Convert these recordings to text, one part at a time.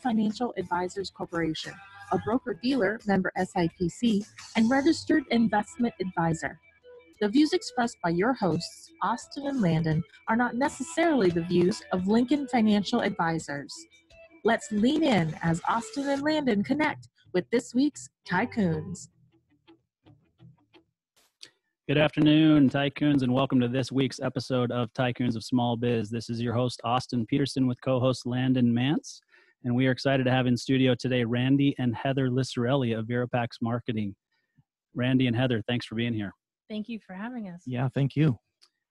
Financial Advisors Corporation, a broker dealer member SIPC and registered investment advisor. The views expressed by your hosts, Austin and Landon, are not necessarily the views of Lincoln Financial Advisors. Let's lean in as Austin and Landon connect with this week's Tycoons. Good afternoon, Tycoons, and welcome to this week's episode of Tycoons of Small Biz. This is your host, Austin Peterson, with co host Landon Mance. And we are excited to have in studio today Randy and Heather Lisciarelli of VeraPax Marketing. Randy and Heather, thanks for being here. Thank you for having us. Yeah, thank you.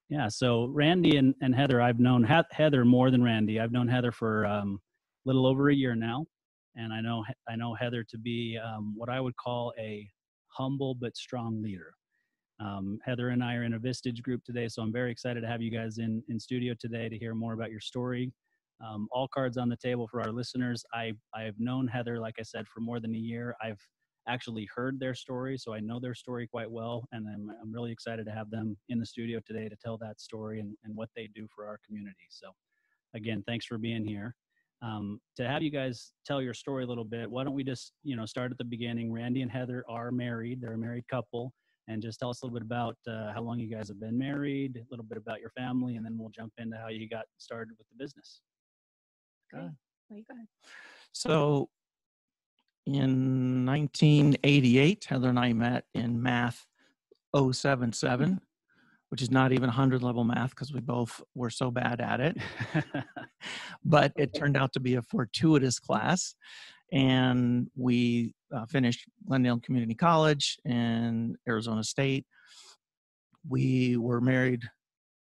Yeah, so Randy and, and Heather, I've known Heather more than Randy. I've known Heather for a um, little over a year now, and I know I know Heather to be um, what I would call a humble but strong leader. Um, Heather and I are in a Vistage group today, so I'm very excited to have you guys in, in studio today to hear more about your story. Um, all cards on the table for our listeners. I, I've known Heather, like I said, for more than a year. I've actually heard their story, so I know their story quite well, and I'm, I'm really excited to have them in the studio today to tell that story and, and what they do for our community. So, again, thanks for being here. Um, to have you guys tell your story a little bit, why don't we just, you know, start at the beginning? Randy and Heather are married; they're a married couple and just tell us a little bit about uh, how long you guys have been married, a little bit about your family, and then we'll jump into how you got started with the business. You go ahead. So in 1988, Heather and I met in math 077, which is not even 100 level math because we both were so bad at it. but it turned out to be a fortuitous class. And we uh, finished Glendale Community College and Arizona State. We were married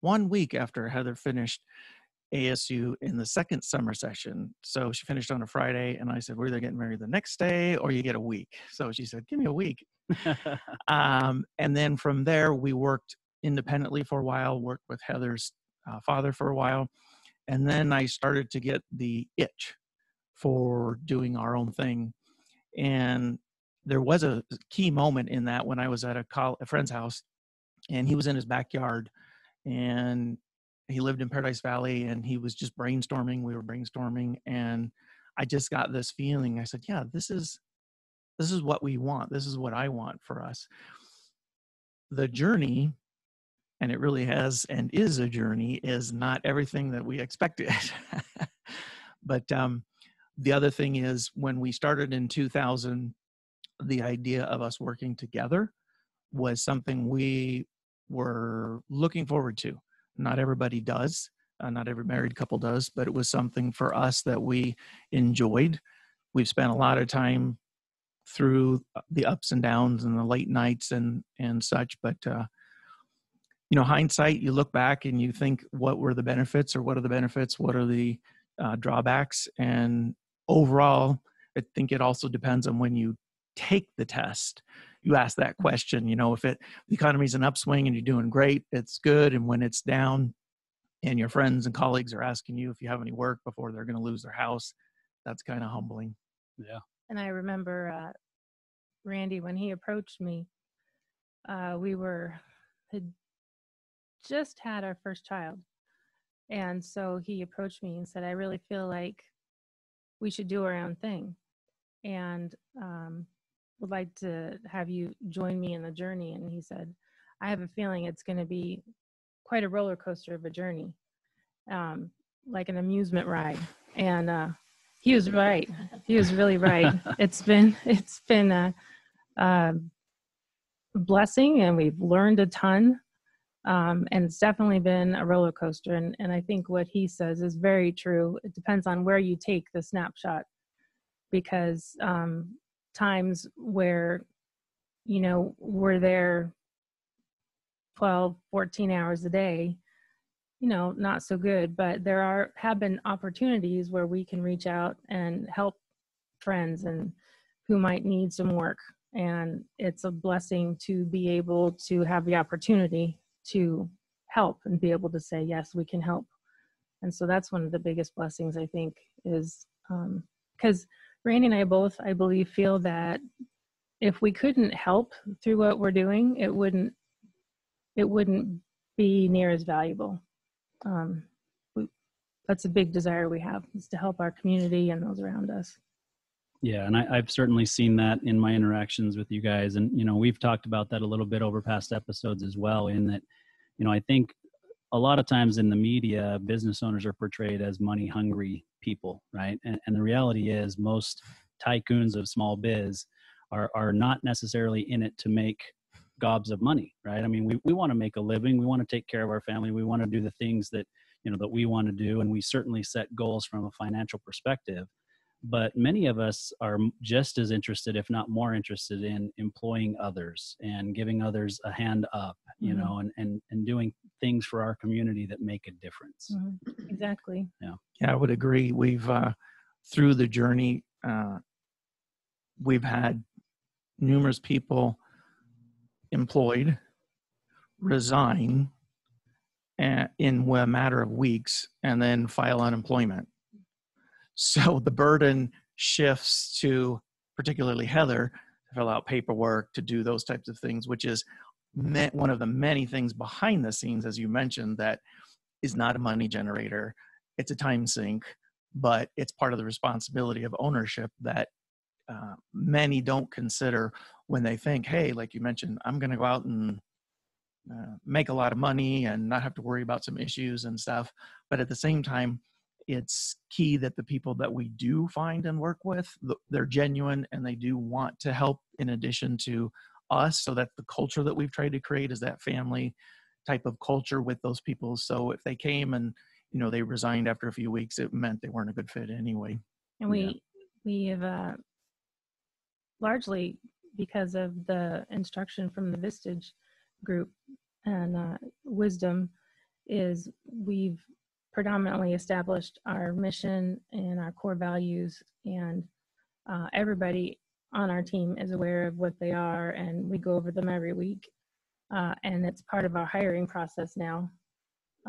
one week after Heather finished ASU in the second summer session. So she finished on a Friday, and I said, We're either getting married the next day or you get a week. So she said, Give me a week. um, and then from there, we worked independently for a while, worked with Heather's uh, father for a while. And then I started to get the itch for doing our own thing and there was a key moment in that when I was at a, a friend's house, and he was in his backyard, and he lived in Paradise Valley, and he was just brainstorming. We were brainstorming, and I just got this feeling. I said, "Yeah, this is this is what we want. This is what I want for us." The journey and it really has and is a journey is not everything that we expected but um, the other thing is when we started in 2000 the idea of us working together was something we were looking forward to not everybody does uh, not every married couple does but it was something for us that we enjoyed. We've spent a lot of time through uh, the ups and downs and the late nights and and such but uh, you know hindsight you look back and you think what were the benefits or what are the benefits? What are the uh, drawbacks? And overall, I think it also depends on when you take the test. You ask that question, you know, if it the economy's an upswing and you're doing great, it's good. And when it's down and your friends and colleagues are asking you if you have any work before they're gonna lose their house, that's kind of humbling. Yeah. And I remember uh, Randy when he approached me, uh, we were had just had our first child. And so he approached me and said, I really feel like we should do our own thing and um, would like to have you join me in the journey. And he said, I have a feeling it's going to be quite a roller coaster of a journey, um, like an amusement ride. And uh, he was right. He was really right. it's been it's been a, a blessing, and we've learned a ton. Um, and it's definitely been a roller coaster. And, and I think what he says is very true. It depends on where you take the snapshot, because um, times where, you know, we're there 12, 14 hours a day, you know, not so good. But there are have been opportunities where we can reach out and help friends and who might need some work. And it's a blessing to be able to have the opportunity to help and be able to say yes we can help and so that's one of the biggest blessings i think is because um, randy and i both i believe feel that if we couldn't help through what we're doing it wouldn't it wouldn't be near as valuable um, we, that's a big desire we have is to help our community and those around us. Yeah, and I, I've certainly seen that in my interactions with you guys, and you know we've talked about that a little bit over past episodes as well. In that, you know, I think a lot of times in the media, business owners are portrayed as money hungry people, right? And, and the reality is, most tycoons of small biz are are not necessarily in it to make gobs of money, right? I mean, we, we want to make a living, we want to take care of our family, we want to do the things that you know that we want to do, and we certainly set goals from a financial perspective but many of us are just as interested if not more interested in employing others and giving others a hand up you mm-hmm. know and, and and doing things for our community that make a difference. Mm-hmm. exactly. Yeah. Yeah i would agree. We've uh through the journey uh we've had numerous people employed resign uh, in a matter of weeks and then file unemployment so the burden shifts to particularly Heather to fill out paperwork, to do those types of things, which is one of the many things behind the scenes, as you mentioned, that is not a money generator. It's a time sink, but it's part of the responsibility of ownership that uh, many don't consider when they think, hey, like you mentioned, I'm going to go out and uh, make a lot of money and not have to worry about some issues and stuff. But at the same time, it's key that the people that we do find and work with they're genuine and they do want to help in addition to us. So that the culture that we've tried to create is that family type of culture with those people. So if they came and you know they resigned after a few weeks it meant they weren't a good fit anyway. And we yeah. we have uh, largely because of the instruction from the vistage group and uh, wisdom is we've predominantly established our mission and our core values and uh, everybody on our team is aware of what they are and we go over them every week uh, and it's part of our hiring process now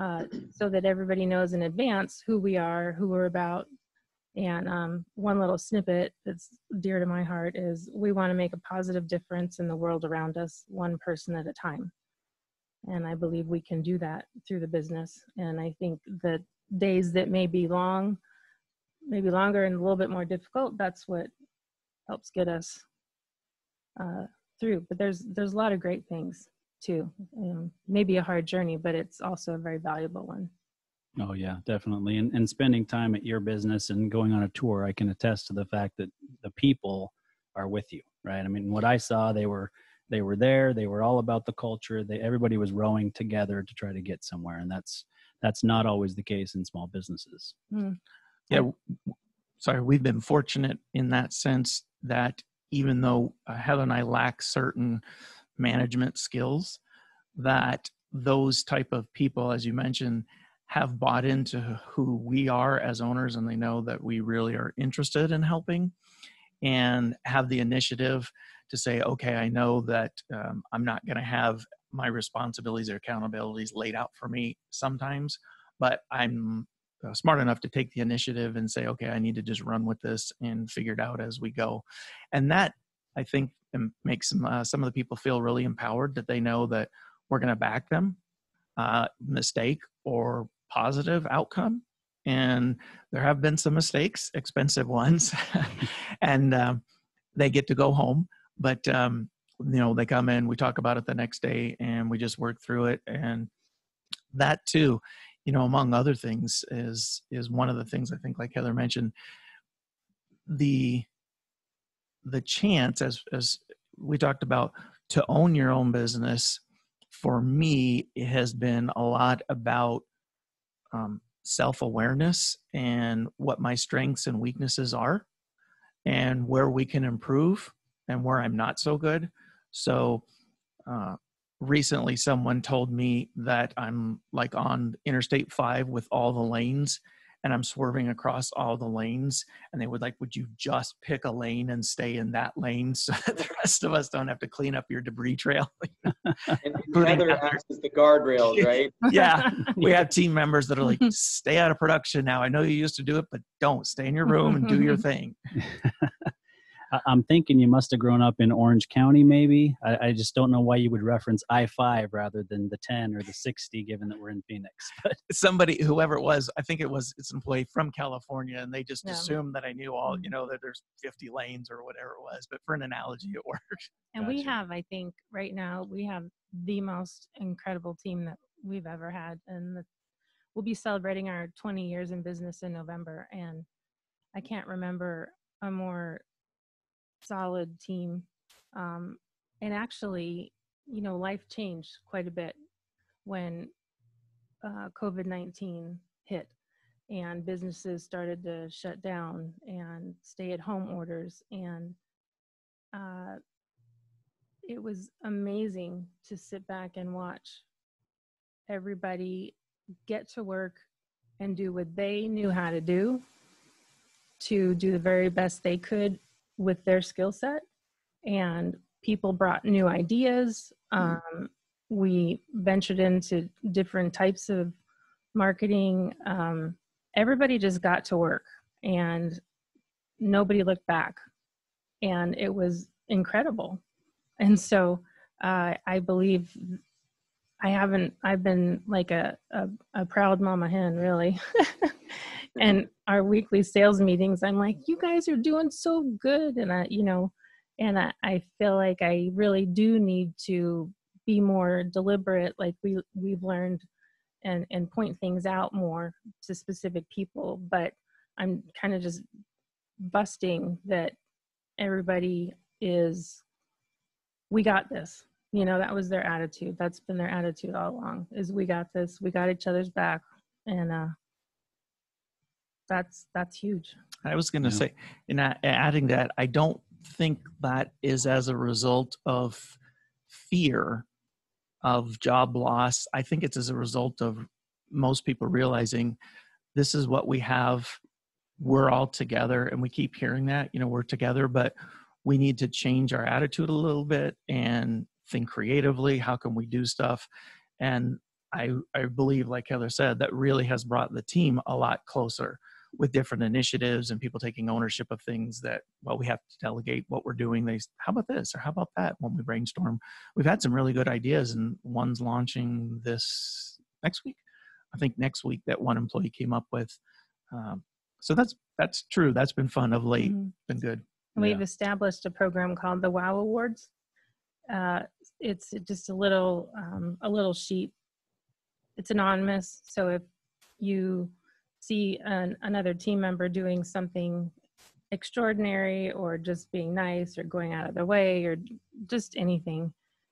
uh, so that everybody knows in advance who we are who we're about and um, one little snippet that's dear to my heart is we want to make a positive difference in the world around us one person at a time and I believe we can do that through the business. And I think that days that may be long, maybe longer and a little bit more difficult, that's what helps get us uh, through. But there's there's a lot of great things too. Um, maybe a hard journey, but it's also a very valuable one. Oh yeah, definitely. And and spending time at your business and going on a tour, I can attest to the fact that the people are with you, right? I mean, what I saw, they were they were there they were all about the culture they everybody was rowing together to try to get somewhere and that's that's not always the case in small businesses mm. yeah sorry we've been fortunate in that sense that even though uh, heather and i lack certain management skills that those type of people as you mentioned have bought into who we are as owners and they know that we really are interested in helping and have the initiative to say, okay, I know that um, I'm not going to have my responsibilities or accountabilities laid out for me sometimes, but I'm uh, smart enough to take the initiative and say, okay, I need to just run with this and figure it out as we go. And that I think makes some, uh, some of the people feel really empowered that they know that we're going to back them, uh, mistake or positive outcome. And there have been some mistakes, expensive ones, and um, they get to go home but um, you know they come in we talk about it the next day and we just work through it and that too you know among other things is is one of the things i think like heather mentioned the the chance as as we talked about to own your own business for me it has been a lot about um, self-awareness and what my strengths and weaknesses are and where we can improve and where I'm not so good. So uh, recently, someone told me that I'm like on Interstate 5 with all the lanes and I'm swerving across all the lanes. And they would like, would you just pick a lane and stay in that lane so that the rest of us don't have to clean up your debris trail? and Heather acts as the guardrails, right? yeah. We have team members that are like, stay out of production now. I know you used to do it, but don't stay in your room and do your thing. I, I'm thinking you must have grown up in Orange County, maybe. I, I just don't know why you would reference I five rather than the ten or the sixty, given that we're in Phoenix. But somebody whoever it was i think it was it's an employee from california and they just Yeah. assumed that i knew all you mm-hmm. know that there's 50 lanes or whatever it was but for an analogy it worked And we have, I think, right now, we have the most incredible team that we've ever had. And the, we'll be celebrating our 20 years in business in November. And I can't remember a more solid team. Um, and actually, you know, life changed quite a bit when uh, COVID 19 hit and businesses started to shut down and stay at home orders. And uh, it was amazing to sit back and watch everybody get to work and do what they knew how to do to do the very best they could with their skill set and people brought new ideas. Um, we ventured into different types of marketing. Um, everybody just got to work and nobody looked back and it was incredible. And so uh, i believe i haven't i've been like a, a, a proud mama hen really. And our weekly sales meetings i'm like you guys are doing so good and i you know and i, I feel like i really do need to be more deliberate like we we've learned and and point things out more to specific people but i'm kind of just busting that everybody is we got this you know that was their attitude that's been their attitude all along is we got this we got each other's back and uh that's that's huge. I was going to Yeah. say in adding that i don't think that is as a result of fear of job loss. I think it's as a result of most people realizing this is what we have we're all together and we keep hearing that you know we're together but we need to change our attitude a little bit and think creatively how can we do stuff? And i i believe like heather said that really has brought the team a lot closer with different initiatives and people taking ownership of things that well we have to delegate what we're doing they how about this or how about that when we brainstorm we've had some really good ideas and one's launching this next week i think next week that one employee came up with um, so that's that's true that's been fun of late Mhm. been good We've Yeah. established a program called the Wow Awards. Uh, it's just a little um, a little sheet. It's anonymous, so if you see an, another team member doing something extraordinary or just being nice or going out of their way or just anything,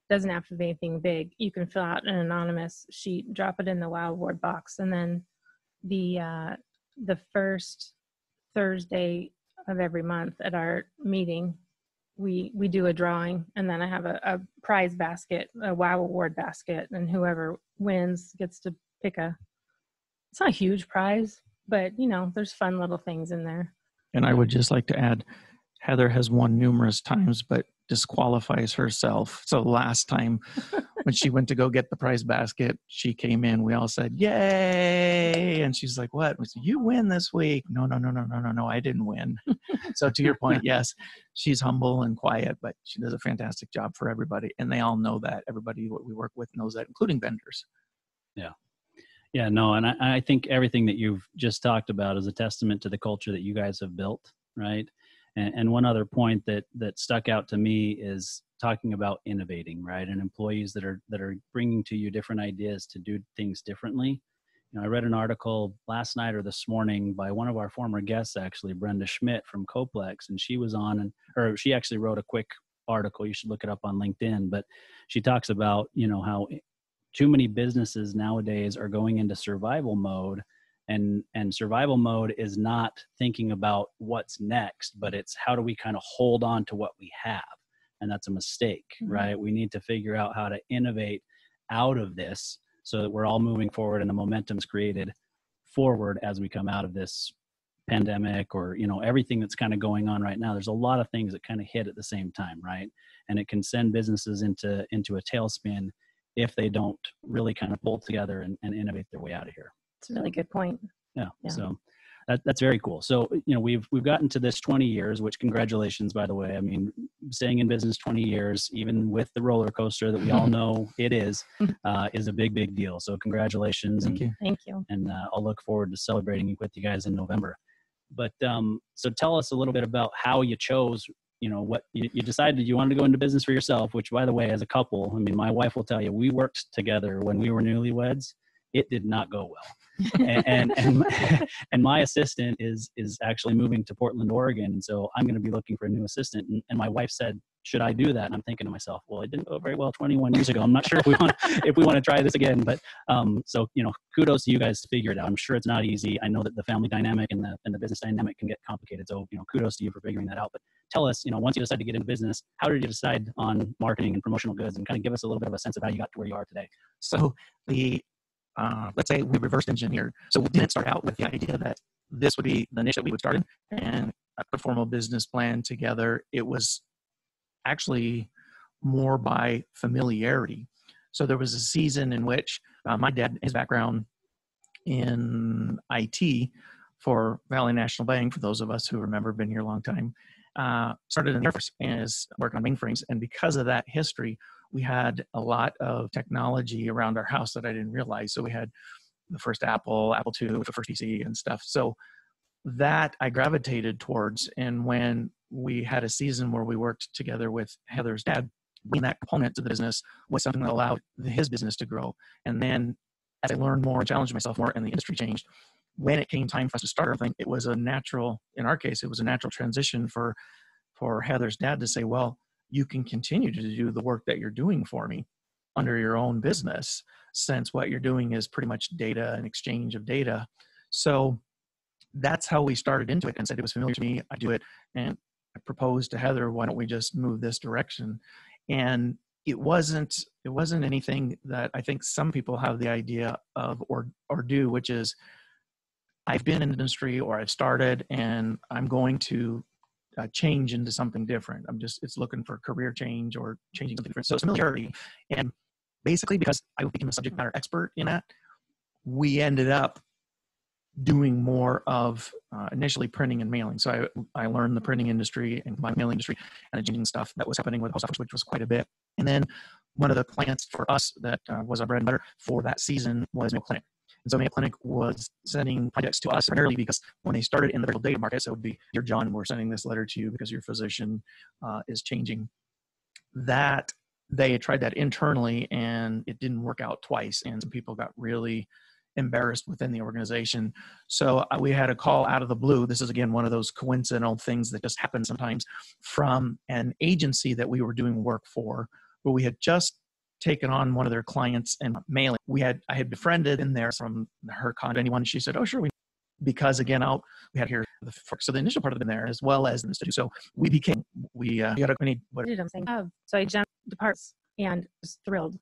doesn't have to be anything big. You can fill out an anonymous sheet, drop it in the Wow Award box, and then the uh, the first Thursday of every month at our meeting we we do a drawing and then i have a, a prize basket a wow award basket and whoever wins gets to pick a it's not a huge prize but you know there's fun little things in there. And i would just like to add heather has won numerous times but disqualifies herself. So last time when she went to go get the prize basket she came in we all said yay! And she's like what? We said, you win this week. No no no no no no no i didn't win. So to your point yes she's humble and quiet but she does a fantastic job for everybody and they all know that. Everybody what we work with knows that including vendors. Yeah, no, and I, I think everything that you've just talked about is a testament to the culture that you guys have built, right? And, and one other point that that stuck out to me is talking about innovating, right? And employees that are that are bringing to you different ideas to do things differently. You know, I read an article last night or this morning by one of our former guests, actually, Brenda Schmidt from Coplex, and she was on and or she actually wrote a quick article. You should look it up on LinkedIn, but she talks about you know how too many businesses nowadays are going into survival mode and and survival mode is not thinking about what's next but it's how do we kind of hold on to what we have? And that's a mistake Mhm. right? We need to figure out how to innovate out of this so that we're all moving forward and the momentum's created forward as we come out of this pandemic or you know everything that's kind of going on right now. There's a lot of things that kind of hit at the same time right? And it can send businesses into into a tailspin if they don't really kind of pull together and, and innovate their way out of here it's a really good point yeah. Yeah. So that, that's very cool. So, you know, we've we've gotten to this 20 years, which congratulations, by the way. I mean, staying in business 20 years, even with the roller coaster that we all know it is, uh, is a big, big deal. So, congratulations, Thank and you. Thank you. and uh, I'll look forward to celebrating with you guys in November. But um, so, tell us a little bit about how you chose. You know, what you, you decided you wanted to go into business for yourself. Which, by the way, as a couple, I mean, my wife will tell you, we worked together when we were newlyweds. It did not go well and and and, and my assistant is is actually moving to Portland, Oregon, and so I'm going to be looking for a new assistant. And, and my wife said, "Should I do that?" And I'm thinking to myself, "Well, it didn't go very well 21 years ago. I'm not sure if we want if we want to try this again." But um, so you know, kudos to you guys to figure it out. I'm sure it's not easy. I know that the family dynamic and the and the business dynamic can get complicated. So you know, kudos to you for figuring that out. But tell us, you know, once you decide to get into business, how did you decide on marketing and promotional goods, and kind of give us a little bit of a sense of how you got to where you are today? So the uh, let's say we reversed engineered. So we didn't start out with the idea that this would be the niche that we would start in, and put a formal business plan together. It was actually more by familiarity. So there was a season in which uh, my dad, his background in IT for Valley National Bank, for those of us who remember, been here a long time, uh, started in the Air Force and is working on mainframes. And because of that history, we had a lot of technology around our house that I didn't realize. So we had the first Apple, Apple II, the first PC and stuff. So that I gravitated towards. And when we had a season where we worked together with Heather's dad, being that component to the business was something that allowed his business to grow. And then as I learned more and challenged myself more and the industry changed, when it came time for us to start everything, it was a natural, in our case, it was a natural transition for for Heather's dad to say, well, you can continue to do the work that you're doing for me under your own business since what you're doing is pretty much data and exchange of data. So that's how we started into it and said it was familiar to me i do it and i proposed to heather why don't we just move this direction? And it wasn't it wasn't anything that i think some people have the idea of or or do which is i've been in the industry or i've started and i'm going to uh, change into something different. I'm just it's looking for career change or changing something different. So familiarity, and basically because I became a subject matter expert in that, we ended up doing more of uh, initially printing and mailing. So I I learned the printing industry and my mailing industry and the changing stuff that was happening with post office, which was quite a bit. And then one of the clients for us that uh, was our bread and butter for that season was Mayo Clinic. And so Mayo Clinic was sending projects to us primarily because when they started in the virtual data market, so it would be, Dear John, we're sending this letter to you because your physician uh, is changing. That they tried that internally and it didn't work out twice. And some people got really embarrassed within the organization. So uh, we had a call out of the blue. This is again one of those coincidental things that just happen sometimes from an agency that we were doing work for, where we had just taken on one of their clients and mailing. We had I had befriended in there from her con anyone. She said, "Oh, sure, we." Because again, out we had here the so the initial part of them there as well as the institute. So we became we uh, we got a many what did I'm saying, oh, so I jumped departs and was thrilled.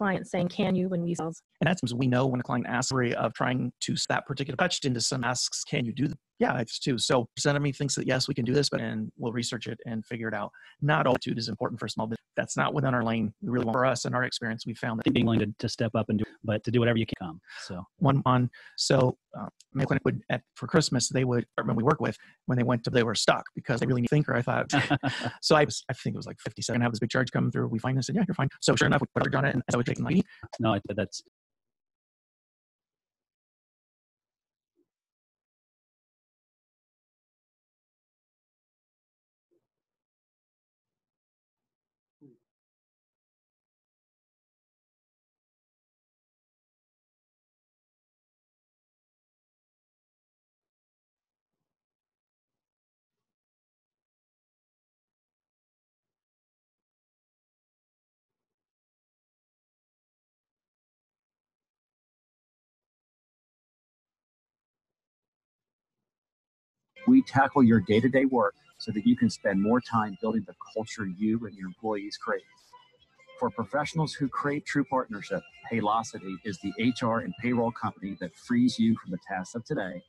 Client saying, "Can you?" When we sells, and that's we know when a client asks of trying to that particular touched into some asks, "Can you do that?" Yeah, it's too. So percent of me thinks that yes, we can do this, but and we'll research it and figure it out. Not altitude is important for small business. That's not within our lane. We really want for us in our experience, we found that being willing to, to step up and do, but to do whatever you can come. So one on so uh, Mayo Clinic would at for Christmas they would when we work with when they went to they were stuck because they really need a thinker. I thought so. I was I think it was like fifty seven. Have this big charge coming through. We find finally said yeah, you're fine. So sure enough, we put our on it and as I would take ninety. No, that's We tackle your day to day work so that you can spend more time building the culture you and your employees crave. For professionals who crave true partnership, Paylocity is the HR and payroll company that frees you from the tasks of today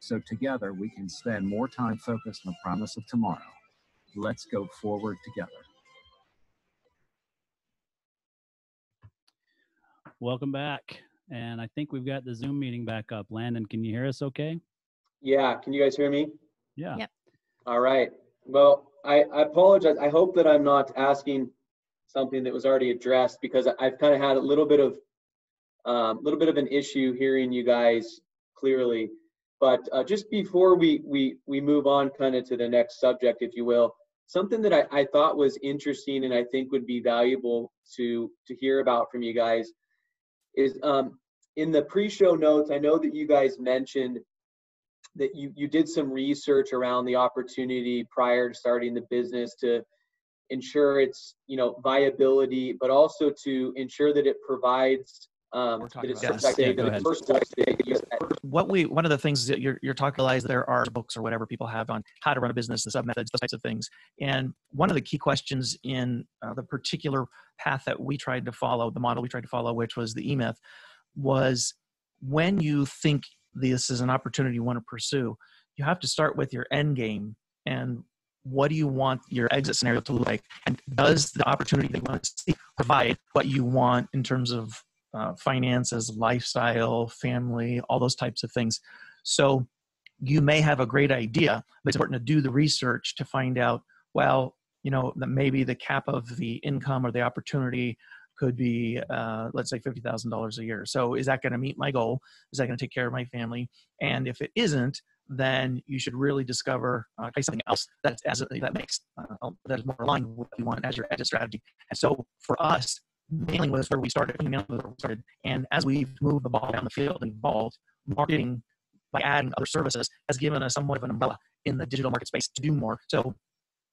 so together we can spend more time focused on the promise of tomorrow. Let's go forward together. Welcome back. And I think we've got the Zoom meeting back up. Landon, can you hear us okay? Yeah, can you guys hear me? Yeah. Yep. All right. Well, I, I apologize. I hope that I'm not asking something that was already addressed because I've kind of had a little bit of a um, little bit of an issue hearing you guys clearly. But uh, just before we we we move on, kind of to the next subject, if you will, something that I, I thought was interesting and I think would be valuable to to hear about from you guys is um, in the pre-show notes. I know that you guys mentioned that you you did some research around the opportunity prior to starting the business to ensure its you know viability, but also to ensure that it provides um, We're that talking it's about- Yes, yeah, effective go ahead. it's versatile. what we one of the things that you're, you're talking about is there are books or whatever people have on how to run a business the sub methods those types of things and one of the key questions in uh, the particular path that we tried to follow the model we tried to follow which was the emyth was when you think this is an opportunity you want to pursue you have to start with your end game and what do you want your exit scenario to look like and does the opportunity that you want to see provide what you want in terms of uh, finances, lifestyle, family, all those types of things. So you may have a great idea, but it's important to do the research to find out, well, you know, that maybe the cap of the income or the opportunity could be, uh, let's say, $50,000 a year. So is that going to meet my goal? Is that going to take care of my family? And if it isn't, then you should really discover uh, something else that as that makes uh, that is more aligned with what you want as your exit strategy. And so for us, mailing was where we started. Mailing was where we started. And as we've moved the ball down the field and evolved, marketing by adding other services has given us somewhat of an umbrella in the digital market space to do more. So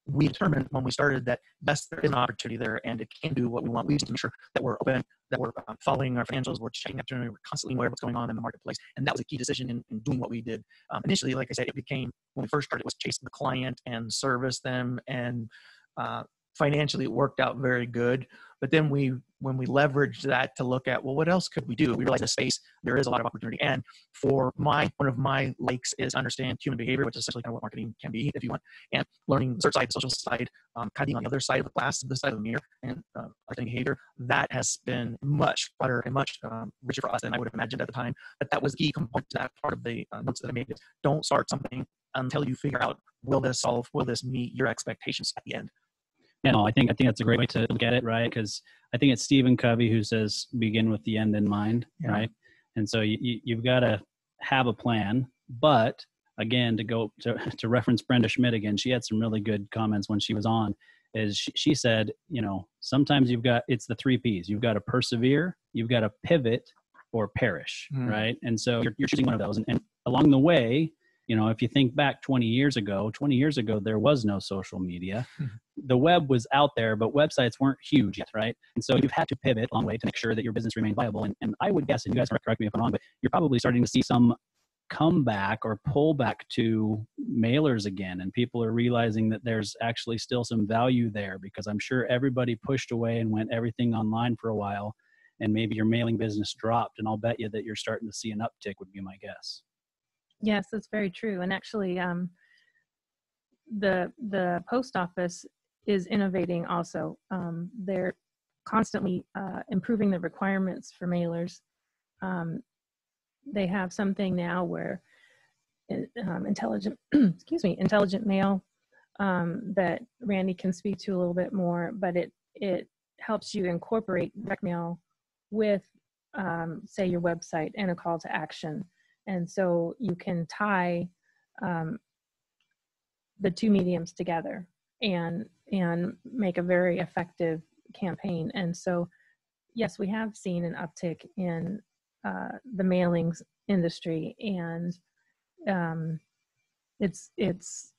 we determined when we started that yes, there is an opportunity there and it can do what we want. We just to make sure that we're open, that we're uh, following our financials, we're checking opportunity, we're constantly aware of what's going on in the marketplace. And that was a key decision in, in doing what we did. Um, initially, like I said, it became, when we first started, it was chasing the client and service them and uh, financially it worked out very good but then we when we leveraged that to look at well what else could we do? We realized the space there is a lot of opportunity. And for my one of my likes is understand human behavior which is essentially kind of what marketing can be if you want and learning the search side the social side um, kind of being on the other side of the glass the side of the mirror and uh, understanding behavior that has been much broader and much um, richer for us than i would have imagined at the time. But that was the key component to that part of the uh, notes that i made don't start something until you figure out will this solve will this meet your expectations at the end Yeah, no, I think I think that's a great way to look at it, right? Because I think it's Stephen Covey who says begin with the end in mind, Yeah. right? And so you, you, you've got to have a plan, but again, to go to, to reference Brenda Schmidt again, she had some really good comments when she was on. Is she, she said, you know, sometimes you've got it's the three P's. You've got to persevere, you've got to pivot, or perish, Hmm. right? And so you're, you're choosing one of those, and, and along the way, you know, if you think back 20 years ago, 20 years ago there was no social media hmm. the web was out there, but websites weren't huge yet, right? And so you've had to pivot along the way to make sure that your business remained viable. And, and I would guess, and you guys correct me if I'm wrong, but you're probably starting to see some comeback or pullback to mailers again. And people are realizing that there's actually still some value there because I'm sure everybody pushed away and went everything online for a while. And maybe your mailing business dropped. And I'll bet you that you're starting to see an uptick, would be my guess. Yes, that's very true. And actually, um, the the post office is innovating. Also, um, they're constantly uh, improving the requirements for mailers. Um, they have something now where um, intelligent, excuse me, intelligent mail um, that Randy can speak to a little bit more. But it it helps you incorporate direct mail with, um, say, your website and a call to action and so you can tie um, the two mediums together and and make a very effective campaign. And so yes we have seen an uptick in uh, the mailings industry and um, it's it's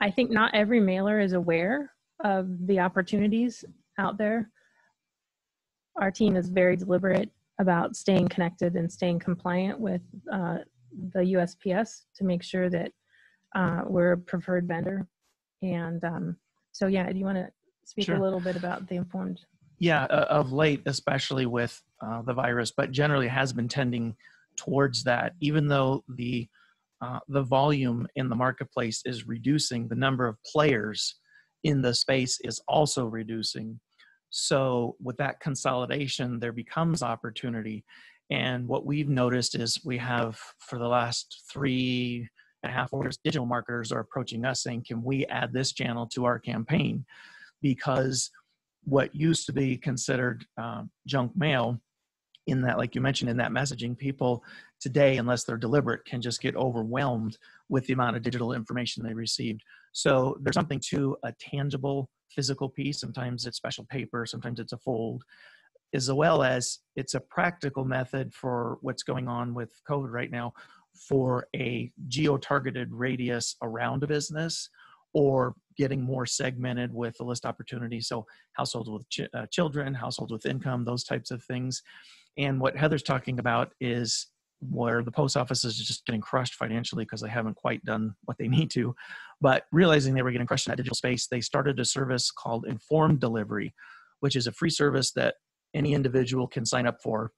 i think not every mailer is aware of the opportunities out there. Our team is very deliberate about staying connected and staying compliant with uh, the USPS to make sure that uh, we're a preferred vendor. And um, so, yeah, do you want to speak Sure. a little bit about the informed? yeah uh, of late especially with uh, the virus but generally has been tending towards that even though the uh, the volume in the marketplace is reducing the number of players in the space is also reducing so with that consolidation there becomes opportunity And what we've noticed is we have for the last three and a half years, digital marketers are approaching us saying, "Can we add this channel to our campaign?" Because what used to be considered um, junk mail in that like you mentioned in that messaging people today unless they're deliberate can just get overwhelmed with the amount of digital information they received so there's something to a tangible physical piece sometimes it's special paper sometimes it's a fold as well as it's a practical method for what's going on with covid right now for a geo-targeted radius around a business or getting more segmented with the list opportunity. So households with ch- uh, children, households with income, those types of things. And what Heather's talking about is where the post office is just getting crushed financially because they haven't quite done what they need to. But realizing they were getting crushed in that digital space, they started a service called Informed Delivery, which is a free service that any individual can sign up for.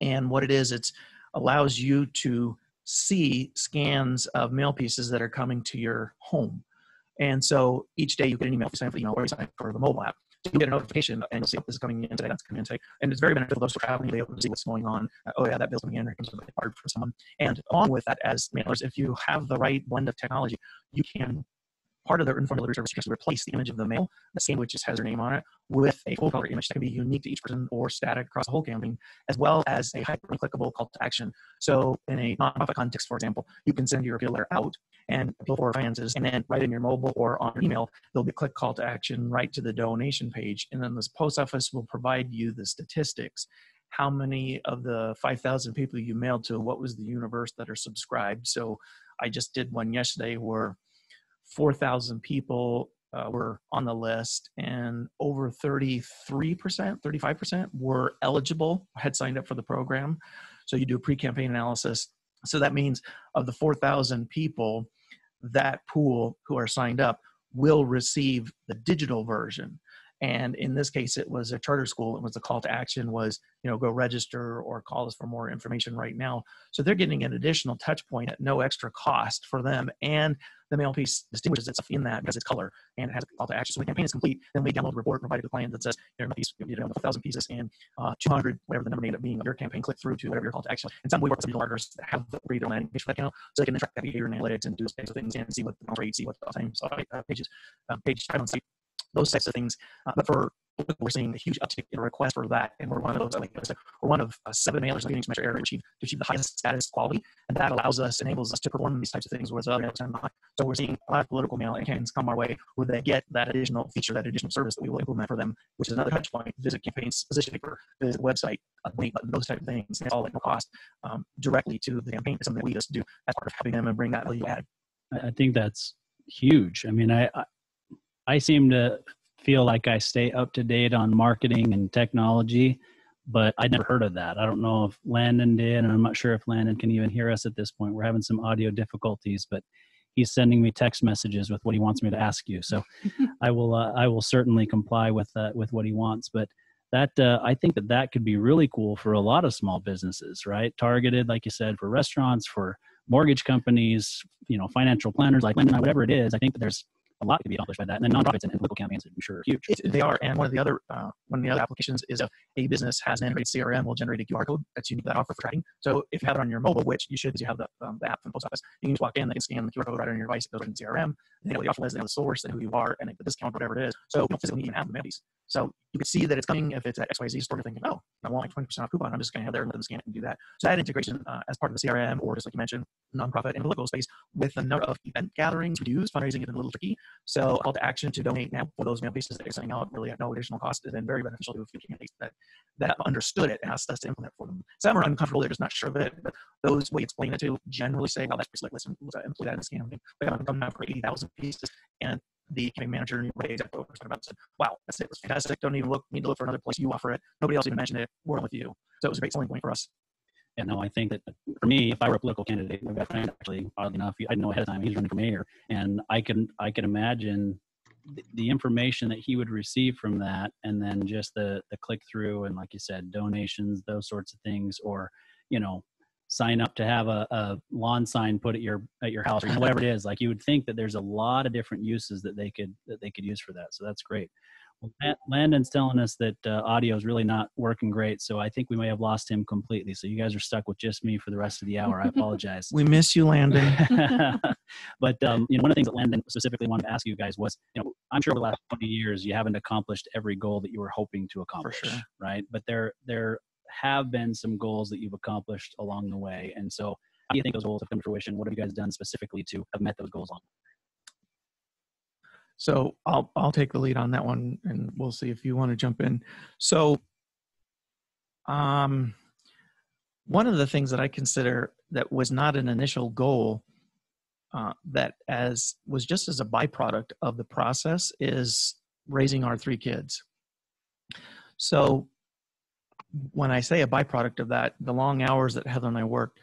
And what it is, it allows you to see scans of mail pieces that are coming to your home. And so each day you get an email, for email, or you sign up for the mobile app. You get a notification and you'll see this is coming in today, that's coming in today. And it's very beneficial those traveling, to be able to see what's going on. Uh, oh yeah, that bill's coming in, or comes a card for someone. And along with that, as mailers, if you have the right blend of technology, you can part of their informed delivery service to replace the image of the mail, the same which just has their name on it, with a full color image that can be unique to each person or static across the whole campaign, as well as a hyper clickable call to action. So in a nonprofit context, for example, you can send your appeal letter out and appeal for finances, and then right in your mobile or on email, there'll be a click call to action right to the donation page. And then this post office will provide you the statistics how many of the 5,000 people you mailed to, what was the universe that are subscribed. So I just did one yesterday where 4,000 people uh, were on the list, and over 33%, 35% were eligible, had signed up for the program. So you do a pre campaign analysis. So that means of the 4,000 people, that pool who are signed up will receive the digital version and in this case it was a charter school it was the call to action was you know go register or call us for more information right now. So they're getting an additional touch point at no extra cost for them and the mail piece distinguishes itself in that because it's color and it has a call to action. So when the campaign is complete then we download a report provided to the client that says are these you know 1000 pieces and uh, 200 whatever the number may end up being of your campaign click through to whatever your call to action. And some we work with digital marketers that have the reader landing page for that account so they can track that behavior and analytics and do those of things and see what the rate see what the time so uh, pages um, page I don't see those types of things. Uh, but for we're seeing a huge uptick in requests for that, and we're one of those. Like we're one of uh, seven mailers looking to measure area to achieve to achieve the highest status quality, and that allows us, enables us to perform these types of things, whereas other mailers not. So we're seeing a lot of political mail campaigns come our way where they get that additional feature, that additional service that we will implement for them, which is another touch point. Visit campaigns, position paper, visit website, uh, link button, those type of things, and it's all at no cost um, directly to the campaign. It's something that we just do as part of helping them and bring that value add. I think that's huge. I mean, I, I I seem to feel like I stay up to date on marketing and technology, but I'd never heard of that. I don't know if Landon did, and I'm not sure if Landon can even hear us at this point. We're having some audio difficulties, but he's sending me text messages with what he wants me to ask you. So I will uh, I will certainly comply with uh, with what he wants. But that uh, I think that that could be really cool for a lot of small businesses, right? Targeted, like you said, for restaurants, for mortgage companies, you know, financial planners like whatever it is. I think that there's a lot could be accomplished by that. And then nonprofits and, and political campaigns, I'm sure, are huge. It, they are. And one of the other uh, one of the other applications is a, a business has an integrated CRM will generate a QR code that's unique to that offer for tracking. So if you have it on your mobile, which you should, because you have the, um, the app from the post office, you can just walk in, they can scan the QR code right on your device, it goes in CRM, they know the offer they know the source, and who you are, and the discount, whatever it is. So you don't physically even have the mail piece. So you can see that it's coming if it's at XYZ store, thinking, oh, I want like 20% off coupon. I'm just going to have there and then scan it and do that. So that integration uh, as part of the CRM or just like you mentioned, nonprofit and political space with the number of event gatherings reduced, fundraising is a little tricky. So call to action to donate now for those mail pieces that you're sending out really at no additional cost has been very beneficial to a few candidates that, that understood it and asked us to implement for them. Some are uncomfortable, they're just not sure of it, but those we explain it to generally say, well, that's pretty slick, let's employ that in the scan. We have come out for 80,000 pieces and the campaign manager what we're talking about said, wow, that's it. It's fantastic. Don't even look, need to look for another place. You offer it. Nobody else even mentioned it. We're with you. So it was a great selling point for us. Yeah, no, I think that for me, if I were a political candidate, best friend actually, oddly enough, I know ahead of time he's running for mayor, and I can I can imagine the, information that he would receive from that, and then just the the click through and like you said, donations, those sorts of things, or you know, sign up to have a, a lawn sign put at your at your house or whatever it is like you would think that there's a lot of different uses that they could that they could use for that so that's great Landon's telling us that uh, audio is really not working great, so I think we may have lost him completely. So you guys are stuck with just me for the rest of the hour. I apologize. We miss you, Landon. but um, you know, one of the things that Landon specifically wanted to ask you guys was, you know, I'm sure over the last 20 years you haven't accomplished every goal that you were hoping to accomplish, sure. right? But there there have been some goals that you've accomplished along the way, and so how do you think those goals have come to fruition? What have you guys done specifically to have met those goals on? So I'll I'll take the lead on that one, and we'll see if you want to jump in. So, um, one of the things that I consider that was not an initial goal, uh, that as was just as a byproduct of the process is raising our three kids. So, when I say a byproduct of that, the long hours that Heather and I worked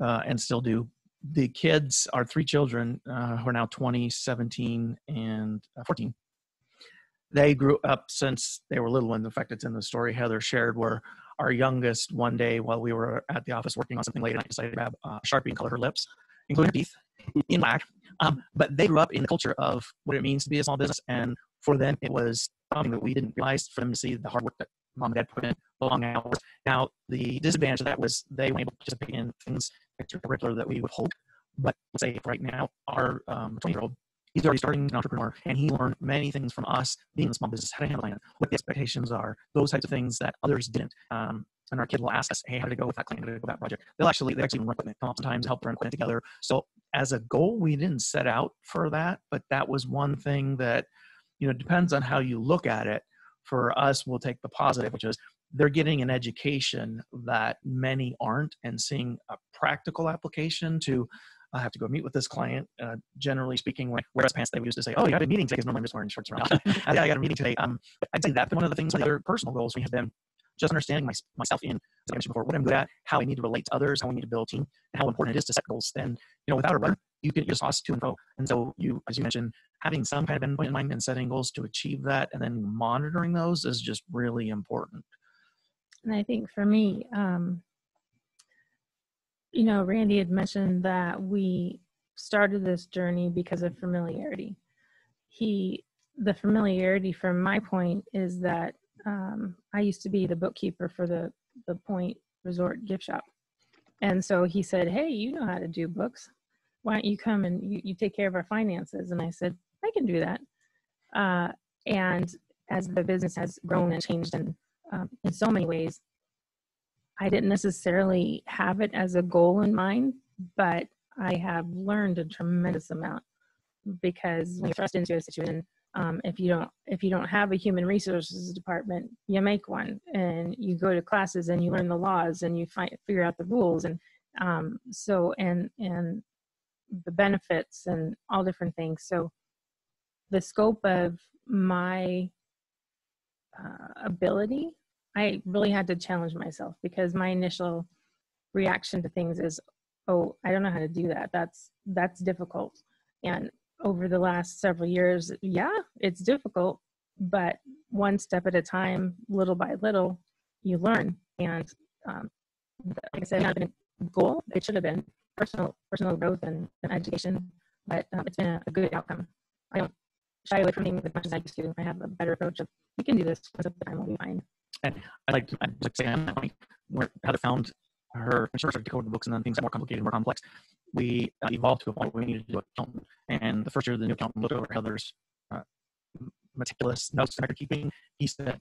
uh, and still do the kids, our three children, uh, who are now 20, 17, and uh, 14, they grew up since they were little. And in fact, it's in the story Heather shared where our youngest, one day while we were at the office working on something late at night, decided to grab uh, Sharpie and color her lips, including her teeth, in black. Um, but they grew up in the culture of what it means to be a small business. And for them, it was something that we didn't realize for them to see the hard work that mom and dad put in, long hours. Now, the disadvantage of that was they weren't able to participate in things extracurricular that we would hope. But let's say right now, our 20 um, year old, he's already starting an entrepreneur and he learned many things from us being in a small business, how to handle client, what the expectations are, those types of things that others didn't. Um, and our kid will ask us, hey, how did it go with that client? How did it go with that project? They'll actually, they actually run equipment, come up sometimes, help run equipment together. So as a goal, we didn't set out for that, but that was one thing that, you know, depends on how you look at it. For us, we'll take the positive, which is they're getting an education that many aren't and seeing a practical application to I have to go meet with this client. Uh, generally speaking, when I wear pants, they used to say, "Oh, you got a meeting today," because normally I'm just wearing shorts around. I, I got a meeting today. Um, I'd say that's been one of the things. The other personal goals we have been just understanding my, myself in, as I mentioned before, what I'm good at, how I need to relate to others, how we need to build a team, and how important it is to set goals. Then, you know, without a rudder, you can just toss to and fro. And so, you, as you mentioned, having some kind of endpoint in mind and setting goals to achieve that, and then monitoring those is just really important. And I think for me, um, you know, Randy had mentioned that we started this journey because of familiarity. He, the familiarity from my point is that um, I used to be the bookkeeper for the the Point Resort gift shop, and so he said, "Hey, you know how to do books. Why don't you come and you, you take care of our finances?" And I said, "I can do that." Uh, and as the business has grown and changed and um, in so many ways. I didn't necessarily have it as a goal in mind, but I have learned a tremendous amount because when you're thrust into a situation, um, if you don't if you don't have a human resources department, you make one, and you go to classes and you learn the laws and you find figure out the rules, and um, so and and the benefits and all different things. So the scope of my uh, ability, I really had to challenge myself because my initial reaction to things is, "Oh, I don't know how to do that. That's that's difficult." And over the last several years, yeah, it's difficult, but one step at a time, little by little, you learn. And um, like I said, not a goal. It should have been personal personal growth and, and education, but um, it's been a, good outcome. I don't shy away from things as much as I used to. I have a better approach of we can do this once a time, we'll be fine. And I like to, like say on that point where Heather found her insurance to code the books and then things got more complicated, more complex. We uh, evolved to a point where we needed to do accountant. And the first year the new accountant looked over Heather's uh, meticulous notes and record keeping. He said,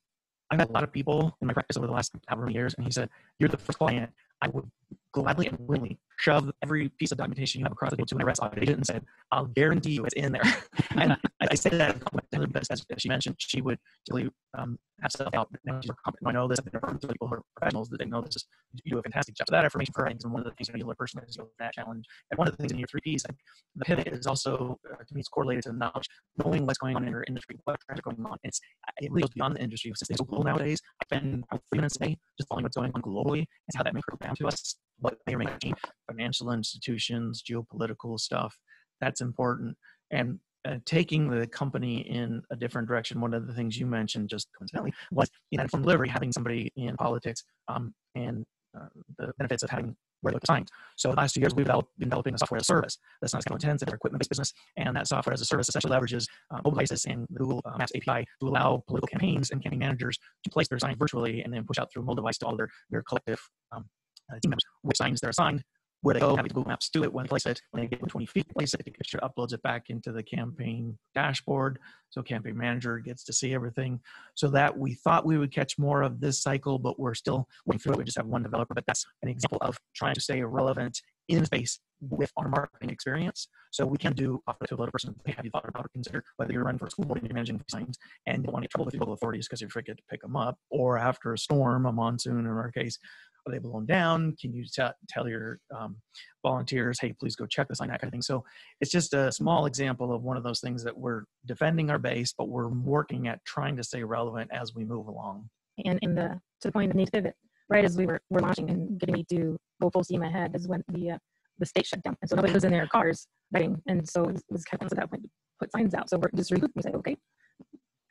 I've had a lot of people in my practice over the last however many years, and he said, You're the first client I would gladly and willingly shove every piece of documentation you have across the table to an IRS audited and said, I'll guarantee you it's in there. and I, say that because as, she mentioned, she would really um, have. Now she's I know this. I've people who are professionals that they know this is, you do a fantastic job. So that information for writings and one of the things you you personally is that challenge. And one of the things in your three Ps, the pivot is also, uh, to me, it's correlated to knowledge, knowing what's going on in your industry, what trends are going on. It's, it really goes beyond the industry. Since things are global nowadays, I spend three minutes a day just following what's going on globally and how that may down to us what may or may not financial institutions, geopolitical stuff. That's important. And uh, taking the company in a different direction. One of the things you mentioned just coincidentally was know, from delivery, having somebody in politics um, and uh, the benefits of having at signs. So the last two years, we've been developing a software as a service that's not of intense. It's equipment-based business, and that software as a service essentially leverages uh, mobile devices and Google uh, Maps API to allow political campaigns and campaign managers to place their signs virtually and then push out through mobile device to all their, their collective um, uh, team members which signs they're assigned where they go, having Google Maps do it, when place it, when they get 20 feet, place it, the picture uploads it back into the campaign dashboard. So campaign manager gets to see everything. So that we thought we would catch more of this cycle, but we're still going through it. We just have one developer, but that's an example of trying to stay relevant in space with our marketing experience. So we can do offer to a person, hey, have you thought about or consider whether you're running for a school board and you're managing signs and you want to get trouble with the local authorities because you forget to pick them up, or after a storm, a monsoon in our case, are they blown down? Can you t- tell your um, volunteers, hey, please go check this sign, that kind of thing. So it's just a small example of one of those things that we're defending our base, but we're working at trying to stay relevant as we move along. And in the to the point of need to pivot, right as we were, were launching and getting me to go full steam ahead is when the uh, the state shut down, and so nobody was in their cars betting, and so it was, kind of at that point to put signs out. So we're just recouping. We say, okay,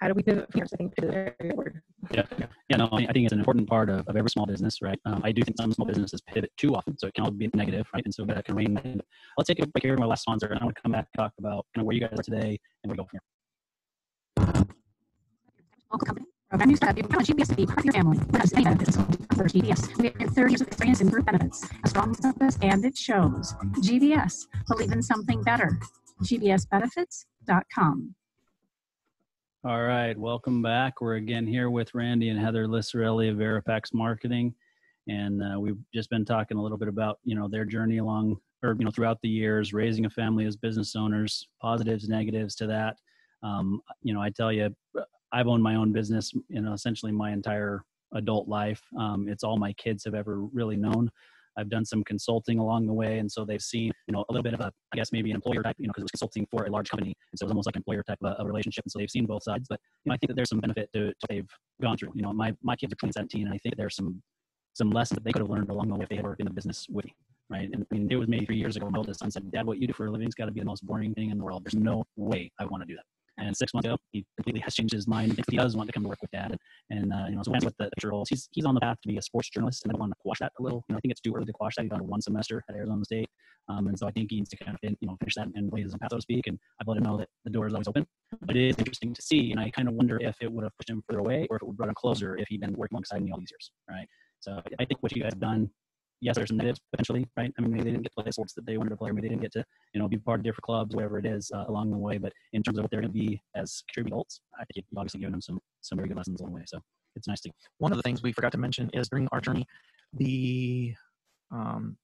how do we pivot from here? So I think pivot word. Yeah, yeah, no, I think it's an important part of, of every small business, right? Um, I do think some small businesses pivot too often, so it can all be negative, right? And so that can rein. in. Let's take a break here. My last sponsor, and I want to come back and talk about kind of where you guys are today and where we go from here. local company. Program news tab, you want GBS to be part of your family. With us, any benefits. First GBS. We have 30 years of experience in group benefits. A strong purpose, and it shows. GBS. Believe in something better. GBSbenefits.com. All right, welcome back. We're again here with Randy and Heather Lisciarelli of VeraPax Marketing, and uh, we've just been talking a little bit about you know their journey along or you know throughout the years, raising a family as business owners, positives, negatives to that. Um, you know, I tell you, I've owned my own business, you know, essentially my entire adult life. Um, it's all my kids have ever really known. I've done some consulting along the way, and so they've seen, you know, a little bit of a, I guess maybe an employer type, you know, because it was consulting for a large company, and so it was almost like an employer type of a, a relationship, and so they've seen both sides. But you know, I think that there's some benefit to, to they've gone through. You know, my my kids are 2017, and I think there's some some lessons that they could have learned along the way if they had worked in the business with me, right? And I mean, it was maybe three years ago. My oldest son said, "Dad, what you do for a living has got to be the most boring thing in the world. There's no way I want to do that." And six months ago, he completely has changed his mind. He does want to come to work with dad. And, uh, you know, so that's what the future. He's, he's on the path to be a sports journalist, and I want to quash that a little. You know, I think it's too early to quash that. He's done one semester at Arizona State. Um, and so I think he needs to kind of, you know, finish that and blaze his path, so to speak. And I've let him know that the door is always open. But it is interesting to see. And I kind of wonder if it would have pushed him further away or if it would have brought him closer if he'd been working alongside me all these years. Right. So I think what you guys have done yes, there's some negatives potentially, right? I mean, maybe they didn't get to play sports that they wanted to play, or maybe they didn't get to, you know, be part of different clubs, whatever it is, uh, along the way. But in terms of what they're going to be as contributing adults, I think you've obviously given them some some very good lessons along the way. So it's nice to. One of the things we forgot to mention is during our journey, the um,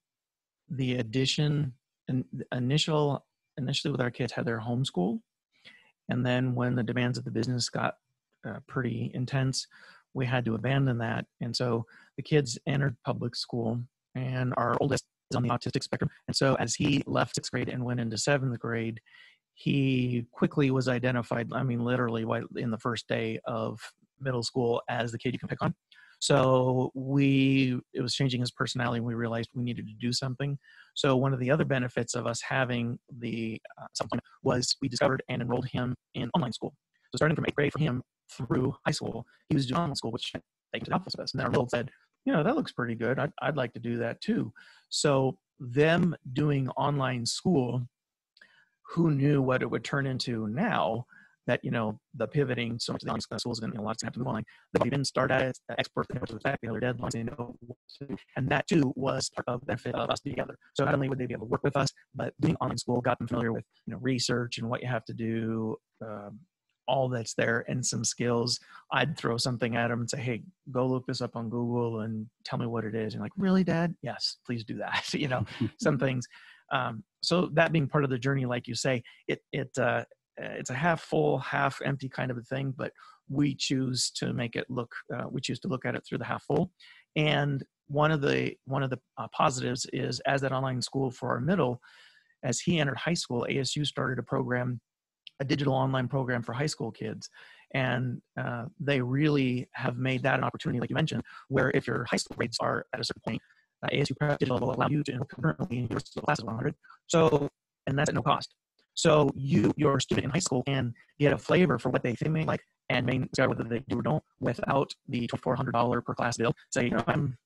the addition and initial initially with our kids had their homeschool, and then when the demands of the business got uh, pretty intense, we had to abandon that. And so the kids entered public school, and our oldest is on the autistic spectrum. And so as he left sixth grade and went into seventh grade, he quickly was identified, I mean, literally in the first day of middle school as the kid you can pick on. So we, it was changing his personality and we realized we needed to do something. So one of the other benefits of us having the uh, was we discovered and enrolled him in online school. So starting from eighth grade for him through high school, he was doing online school, which they could help us. And then our world said, you know, that looks pretty good. I'd, I'd like to do that too. So them doing online school, who knew what it would turn into now that, you know, the pivoting so much of the online schools and you know, lots to move online. We didn't start as experts in to back the other deadlines, they know and that too was part of the benefit of us together. So not only would they be able to work with us, but doing online school got them familiar with, you know, research and what you have to do, um, all that's there and some skills, I'd throw something at them and say, hey, go look this up on Google and tell me what it is. And like, really, Dad? Yes, please do that. you know, some things. Um, so that being part of the journey, like you say, it it uh, it's a half full, half empty kind of a thing, but we choose to make it look. Uh, we choose to look at it through the half full. And one of the one of the uh, positives is as that online school for our middle, as he entered high school, ASU started a program a digital online program for high school kids. And uh, they really have made that an opportunity, like you mentioned, where if your high school grades are at a certain point, uh, ASU Prep Digital will allow you to enroll concurrently in your class of 100. So, and that's at no cost. So you, your student in high school, can get a flavor for what they think they like and may discover whether they do or don't without the $2,400 per class bill. Say, you know, I'm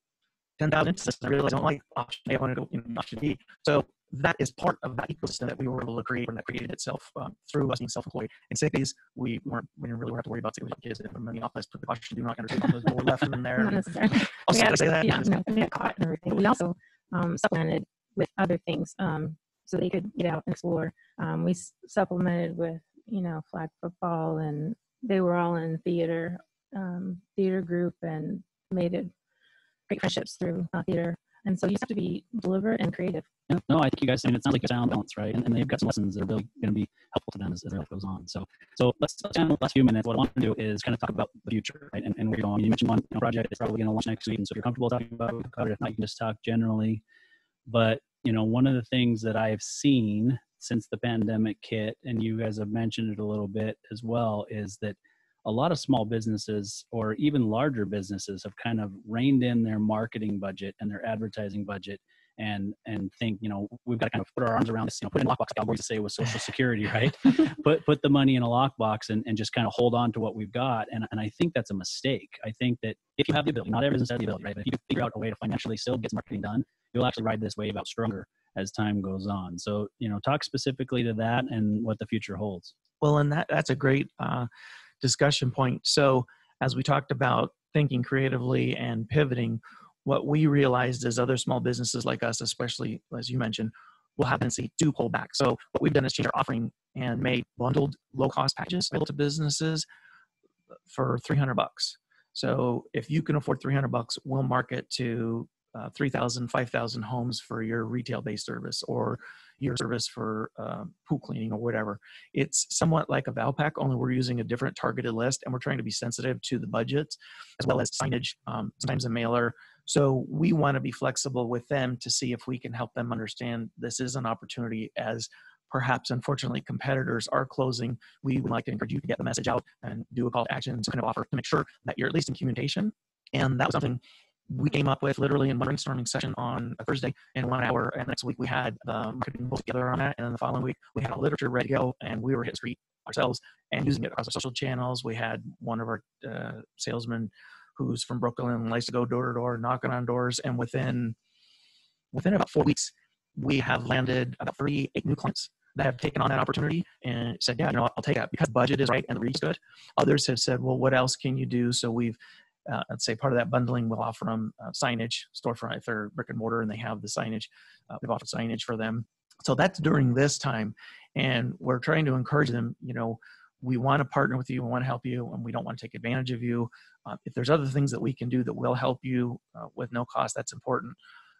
10,000 instances. I realize I don't like option A. I want to go in option B. So that is part of that ecosystem that we were able to create and that created itself um, through us being self-employed. In sick days, we weren't we didn't really have to worry about sick kids and in the office. Put the caution, do not enter sick leave. We're left in there. Not necessarily. Also, We got- say that. Yeah, no, we got caught and everything. We also um, supplemented with other things um, so they could get out and explore. Um, we supplemented with, you know, flag football, and they were all in theater, um, theater group, and made it great friendships through uh, theater. And so you have to be deliberate and creative. Yeah, no, I think you guys, I mean, it sounds like a sound balance, right? And, and they've got some lessons that are really going to be helpful to them as, as their life goes on. So, so let's, let's the last few minutes. What I want to do is kind of talk about the future, right? And, and where you're going. You mentioned one you know, project is probably going to launch next week. And so if you're comfortable talking about it. If not, you can just talk generally. But, you know, one of the things that I've seen since the pandemic hit, and you guys have mentioned it a little bit as well, is that a lot of small businesses or even larger businesses have kind of reined in their marketing budget and their advertising budget and and think you know we've got to kind of put our arms around this you know put in a lockbox like I always say with social security right? Put put the money in a lockbox and, and just kind of hold on to what we've got. And, and I think that's a mistake. I think that if you have the ability not every business has the ability right? But if you figure out a way to financially still get marketing done you'll actually ride this wave out stronger as time goes on. So you know talk specifically to that and what the future holds. Well, and that that's a great uh, discussion point. So as we talked about thinking creatively and pivoting, what we realized is other small businesses like us, especially as you mentioned, will have a tendency to pull back. So what we've done is change our offering and made bundled low cost packages available to businesses for 300 bucks. So if you can afford 300 bucks, we'll market to uh, 3,000, 5,000 homes for your retail based service or your service for uh, pool cleaning or whatever. It's somewhat like a Valpak, only we're using a different targeted list and we're trying to be sensitive to the budgets as well as signage, um, sometimes a mailer. So we want to be flexible with them to see if we can help them understand this is an opportunity as perhaps unfortunately competitors are closing. We would like to encourage you to get the message out and do a call to action to kind of offer to make sure that you're at least in communication. And that was something we came up with literally in one brainstorming session on a Thursday in one hour. And next week we had the marketing both together on that. And then the following week we had a literature ready to go and we were hitting street ourselves and using it across our social channels. We had one of our uh, salesmen who's from Brooklyn likes to go door to door, knocking on doors. And within within about four weeks, we have landed about 38 new clients that have taken on that opportunity and said, yeah, you know, I'll take that because budget is right and the reach good. Others have said, well, what else can you do? So we've uh, I'd say part of that bundling will offer them uh, signage storefront if they're brick and mortar and they have the signage. Uh, we've offered signage for them. So that's during this time, and we're trying to encourage them. You know, we want to partner with you, we want to help you, and we don't want to take advantage of you. Uh, if there's other things that we can do that will help you uh, with no cost, that's important.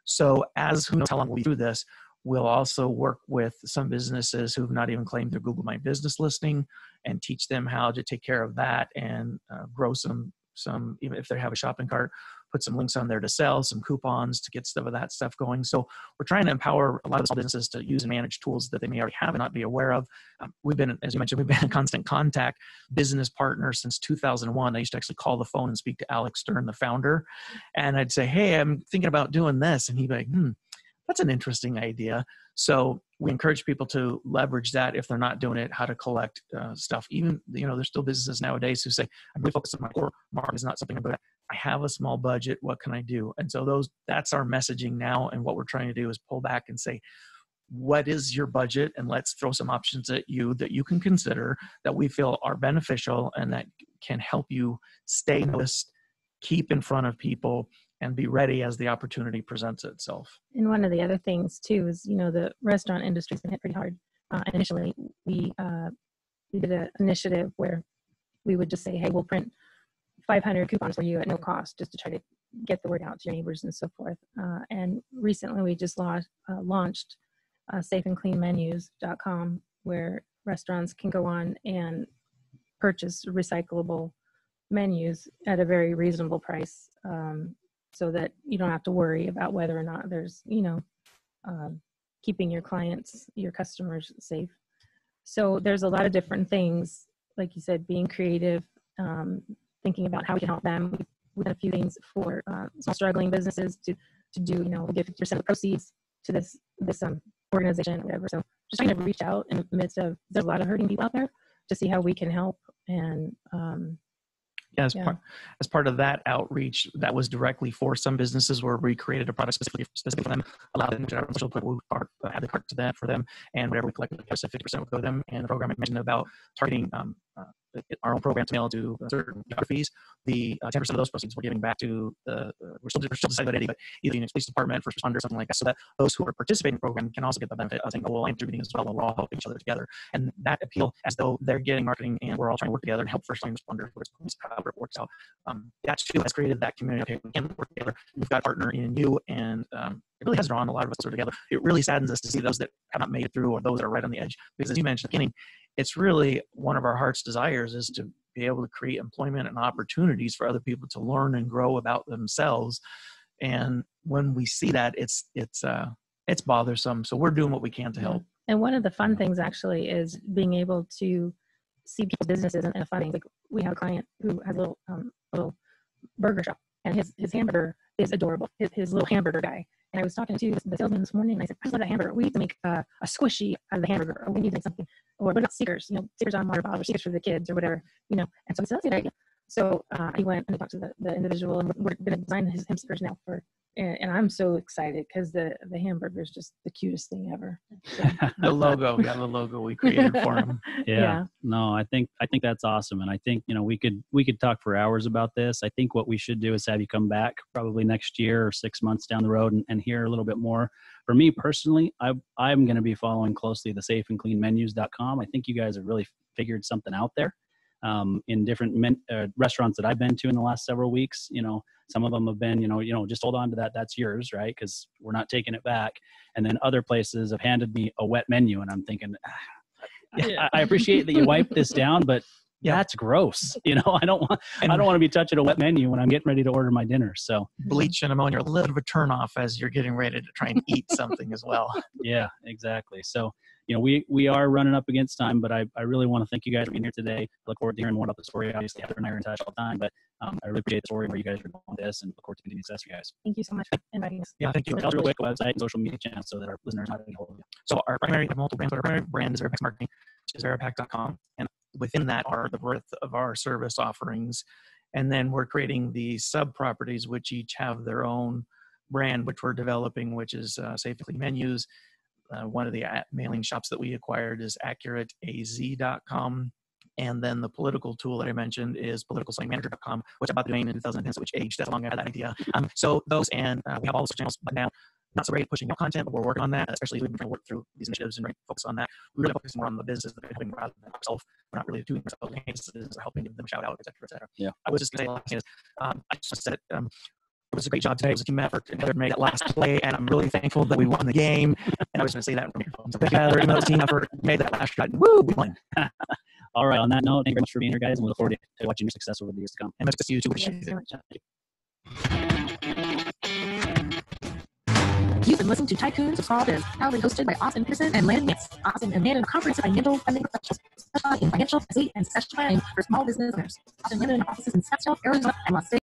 So as who knows how long we do this, we'll also work with some businesses who've not even claimed their Google My Business listing and teach them how to take care of that and uh, grow some some even if they have a shopping cart put some links on there to sell some coupons to get some of that stuff going. So we're trying to empower a lot of small businesses to use and manage tools that they may already have and not be aware of. Um, we've been as you mentioned we've been in constant contact business partner since 2001 i used to actually call the phone and speak to alex stern the founder and i'd say hey i'm thinking about doing this. And he'd be like hmm that's an interesting idea so we encourage people to leverage that if they're not doing it, how to collect uh, stuff. Even, you know, there's still businesses nowadays who say, I'm really focused on my core market is not something I'm. I have a small budget. What can I do? And so those, that's our messaging now. And what we're trying to do is pull back and say, what is your budget? And let's throw some options at you that you can consider that we feel are beneficial and that can help you stay noticed, keep in front of people, and be ready as the opportunity presents itself. And one of the other things too is, you know, the restaurant industry's been hit pretty hard. Uh, initially, we uh, we did an initiative where we would just say, "Hey, we'll print 500 coupons for you at no cost, just to try to get the word out to your neighbors and so forth." Uh, and recently, we just launched, uh, launched uh, safeandcleanmenus.com, where restaurants can go on and purchase recyclable menus at a very reasonable price. Um, so that you don't have to worry about whether or not there's, you know, um, keeping your clients, your customers safe. So there's a lot of different things, like you said, being creative, um, thinking about how we can help them. Done a few things for uh, small struggling businesses to to do, you know, give 50% of the proceeds to this this um, organization, or whatever. So just trying to reach out in the midst of there's a lot of hurting people out there to see how we can help and um, Yeah, as Yeah. part as part of that outreach, that was directly for some businesses where we created a product specifically specifically for them, allowed them to have social put would cart, uh, add the cart to that for them, and whatever we collected, the fifty percent would go to them. And the program I mentioned about targeting um, uh, our own program to mail to certain geographies, the uh, ten percent of those proceeds we're giving back to the uh, we're still we're still deciding but either the police department, first responder, something like that, so that those who are participating in the program can also get the benefit of saying, oh, well, I'm contributing as well, we're all helping each other together. And that appeal, as though they're getting marketing and we're all trying to work together and help first responders, however it works out um, that too has created that community. Okay, we can work together. We've got a partner in you, and um, it really has drawn a lot of us together. It really saddens us to see those that have not made it through or those that are right on the edge. Because as you mentioned at the beginning, it's really one of our heart's desires is to be able to create employment and opportunities for other people to learn and grow about themselves. And when we see that, it's it's uh, it's bothersome. So we're doing what we can to help. And one of the fun things actually is being able to see people's businesses and, things. Like we have a client who has a little um, a little burger shop, and his his hamburger is adorable. His, his little hamburger guy. And I was talking to the salesman this morning, and I said, "I love that hamburger. We need to make uh, a squishy out of the hamburger, or we need to make something, or what about stickers? You know, stickers on water bottles, or stickers for the kids, or whatever. You know." And so I said, "That's a good idea." So uh, he went and talked to the, the individual, and we're, we're going to design his him stickers now for. And, and I'm so excited because the the hamburger is just the cutest thing ever. The logo, yeah, the logo we created for him. yeah. Yeah. no i think i think that's awesome and i think you know we could we could talk for hours about this i think what we should do is have you come back probably next year or six months down the road and, and hear a little bit more for me personally i i'm going to be following closely the safe and clean menus.com i think you guys have really figured something out there um, in different men, uh, restaurants that i've been to in the last several weeks you know some of them have been you know you know just hold on to that that's yours right because we're not taking it back and then other places have handed me a wet menu and i'm thinking "Ah, I, I appreciate that you wipe this down, but Yeah. that's gross. You know, I don't want And I don't want to be touching a wet menu when I'm getting ready to order my dinner. So bleach and ammonia are a little bit of a turnoff as you're getting ready to try and eat something as well. yeah, exactly. So you know, we we are running up against time, but I, I really want to thank you guys for being here today. I look forward to hearing more about the story. Obviously, Heather and I are in touch all the time, but um, I really appreciate the story where you guys are going this, and look forward to continuing success for you guys. Thank you so much for inviting us. Yeah, thank you. Tell us real quick website and social media channels so that our listeners know how to hold of you. So our primary, have multiple brands, but our primary brand is VeraPax Marketing, which is verapax.com. And within that are the breadth of our service offerings. And then we're creating the sub properties, which each have their own brand, which we're developing, which is uh, Safely Menus. Uh, one of the mailing shops that we acquired is accurateaz.com. And then the political tool that I mentioned is politicalslangmanager.com, which I bought the domain in 2010, which aged that long. I had that idea. Um, so those, and uh, we have all the channels, but now not so great at pushing out content, but we're working on that, especially as we've been trying to work through these initiatives and focus on that. We really focus more on the business that they're helping rather than ourselves. We're not really doing ourselves or helping give them a shout out, et cetera, et cetera. Yeah. I was just going to say last thing is, um, I just said um, it was a great job today. It was a team effort. And Heather made that last play, and I'm really thankful that we won the game. And I was going to say that from your phone. So thank you, Heather. Even though it was team effort, made that last shot. Woo, we won. All right. On that note, thank you very much for being here, guys, and we look forward to watching your success over the years to come. And that's to you too. Thank you so much. You've been listening to Tycoons of Small Biz, proudly hosted by Austin Peterson and Landon Nitz. Austin and Landon are comprehensive financial funding professionals specializing in financial, estate, and succession planning for small business owners. Austin and Landon offices in Scottsdale, Arizona, and Las Vegas.